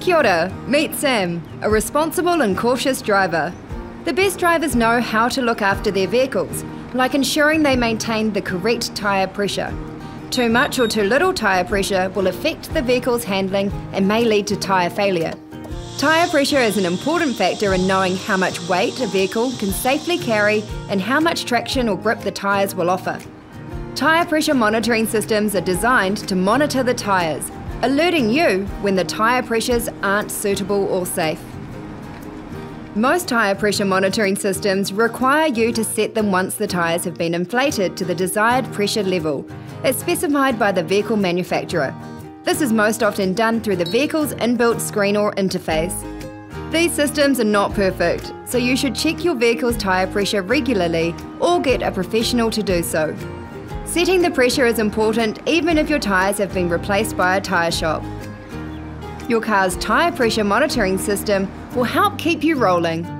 Kia ora, meet Sam, a responsible and cautious driver. The best drivers know how to look after their vehicles, like ensuring they maintain the correct tyre pressure. Too much or too little tyre pressure will affect the vehicle's handling and may lead to tyre failure. Tyre pressure is an important factor in knowing how much weight a vehicle can safely carry and how much traction or grip the tyres will offer. Tyre pressure monitoring systems are designed to monitor the tyres, alerting you when the tyre pressures aren't suitable or safe. Most tyre pressure monitoring systems require you to set them once the tyres have been inflated to the desired pressure level, as specified by the vehicle manufacturer. This is most often done through the vehicle's inbuilt screen or interface. These systems are not perfect, so you should check your vehicle's tyre pressure regularly or get a professional to do so. Setting the pressure is important even if your tyres have been replaced by a tyre shop. Your car's tyre pressure monitoring system will help keep you rolling.